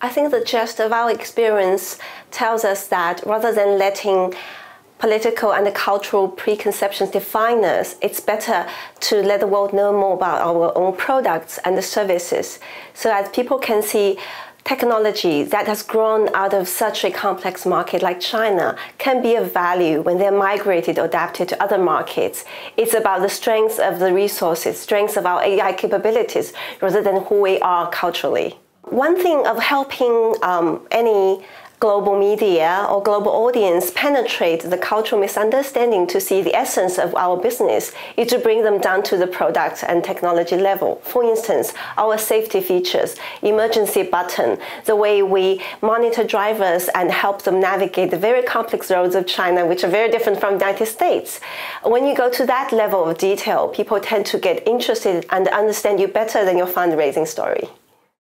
I think the gist of our experience tells us that rather than letting political and cultural preconceptions define us, it's better to let the world know more about our own products and services so that people can see technology that has grown out of such a complex market like China can be of value when they're migrated or adapted to other markets. It's about the strengths of the resources, strengths of our AI capabilities, rather than who we are culturally. One thing of helping um, any global media or global audience penetrate the cultural misunderstanding to see the essence of our business is to bring them down to the product and technology level. For instance, our safety features, emergency button, the way we monitor drivers and help them navigate the very complex roads of China, which are very different from the United States. When you go to that level of detail, people tend to get interested and understand you better than your fundraising story.